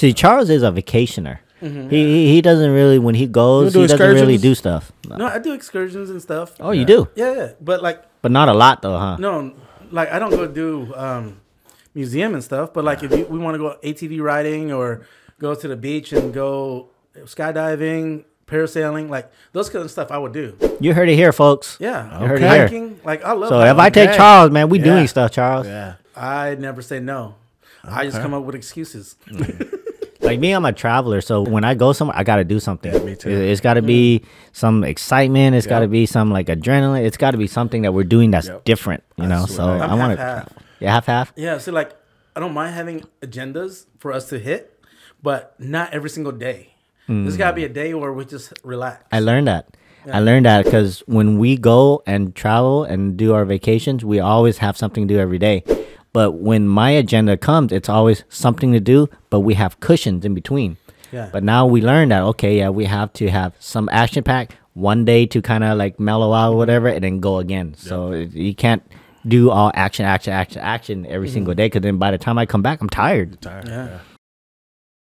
See, Charles is a vacationer. He, he he doesn't really when he goes. do He doesn't really do stuff. No, I do excursions and stuff. Oh, you do, Yeah, yeah. But like, but not a lot though, huh? no, like I don't go do um, museum and stuff. But like, if you, we want to go ATV riding or go to the beach and go skydiving, parasailing, like those kind of stuff, I would do. You heard it here, folks. Yeah, You heard it here. hiking. Like I love. So if. I take Okay. Charles, man, we Yeah. doing stuff, Charles. Yeah. I never say no. I just come up with excuses. Like me, I'm a traveler, so when I go somewhere, I got to do something. Yeah, me too. It, has got to be mm-hmm. some excitement. It's got to be some like adrenaline. It's got to be something that we're doing that's Yep. different. You know, so. I'm I want half-half. to. Yeah, half half. Yeah, so like I don't mind having agendas for us to hit, but not every single day. There's gotta be a mm. day where we just relax. I learned that. I learned that because when we go and travel and do our vacations, we always have something to do every day. But when my agenda comes, it's always something to do, but we have cushions in between. Yeah. But now we learned that okay, yeah, we have to have some action pack one day to kind of like mellow out or whatever, and then go again. So it- you can't do all action, action, action, action every mm-hmm. single day because then by the time I come back, I'm tired. Tired. Yeah. Yeah.